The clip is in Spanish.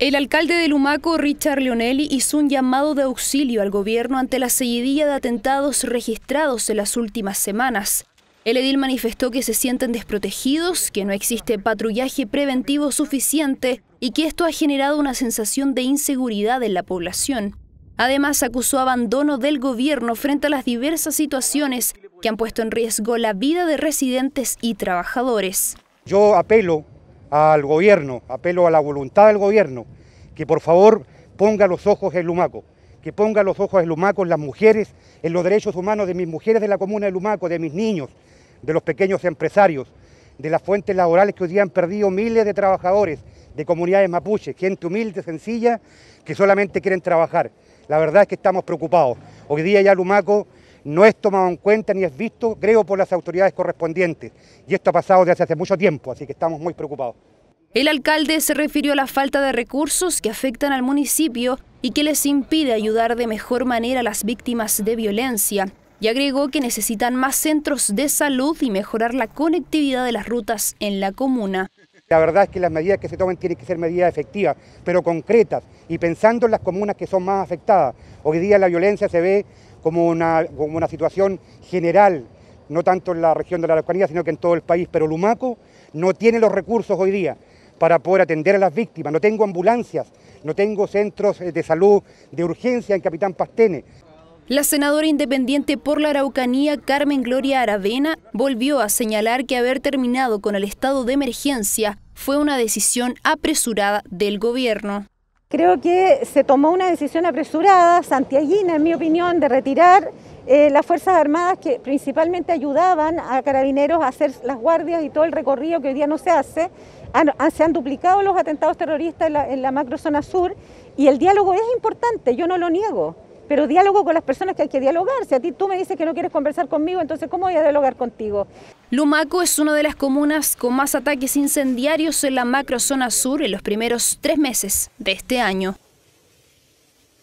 El alcalde de Lumaco, Richard Leonelli, hizo un llamado de auxilio al gobierno ante la seguidilla de atentados registrados en las últimas semanas. El edil manifestó que se sienten desprotegidos, que no existe patrullaje preventivo suficiente y que esto ha generado una sensación de inseguridad en la población. Además, acusó abandono del gobierno frente a las diversas situaciones que han puesto en riesgo la vida de residentes y trabajadores. Yo apelo al gobierno, apelo a la voluntad del gobierno, que por favor ponga los ojos en Lumaco, que ponga los ojos en Lumaco, en las mujeres, en los derechos humanos de mis mujeres de la comuna de Lumaco, de mis niños, de los pequeños empresarios, de las fuentes laborales que hoy día han perdido miles de trabajadores de comunidades mapuches, gente humilde, sencilla, que solamente quieren trabajar. La verdad es que estamos preocupados. Hoy día ya Lumaco no es tomado en cuenta ni es visto, creo, por las autoridades correspondientes. Y esto ha pasado desde hace mucho tiempo, así que estamos muy preocupados. El alcalde se refirió a la falta de recursos que afectan al municipio y que les impide ayudar de mejor manera a las víctimas de violencia. Y agregó que necesitan más centros de salud y mejorar la conectividad de las rutas en la comuna. La verdad es que las medidas que se tomen tienen que ser medidas efectivas, pero concretas, y pensando en las comunas que son más afectadas. Hoy día la violencia se ve como una, como una situación general, no tanto en la región de la Araucanía, sino que en todo el país. Pero Lumaco no tiene los recursos hoy día para poder atender a las víctimas. No tengo ambulancias, no tengo centros eh, de salud de urgencia en Capitán Pastene. La senadora independiente por la Araucanía, Carmen Gloria Aravena, volvió a señalar que haber terminado con el estado de emergencia fue una decisión apresurada del gobierno. Creo que se tomó una decisión apresurada, santiaguina en mi opinión, de retirar eh, las Fuerzas Armadas que principalmente ayudaban a carabineros a hacer las guardias y todo el recorrido que hoy día no se hace. se han duplicado los atentados terroristas en la, en la macrozona sur y el diálogo es importante, yo no lo niego pero diálogo con las personas que hay que dialogar. Si a ti tú me dices que no quieres conversar conmigo, entonces ¿cómo voy a dialogar contigo? Lumaco es una de las comunas con más ataques incendiarios en la macrozona sur en los primeros tres meses de este año.